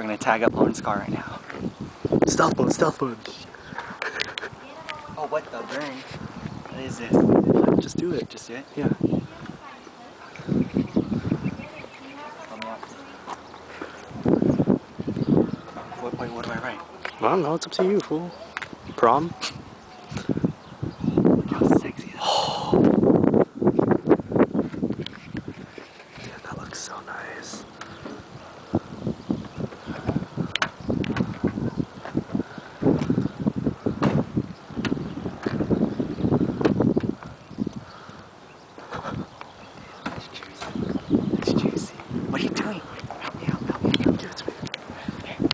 We're gonna tag up Lauren's Scar right now. Stealth mode, stealth mode. oh, what the burn? What is this? Just do it. Just do it? Yeah. What, wait, what do I write? I don't know. It's up to you, fool. Prom? so nice.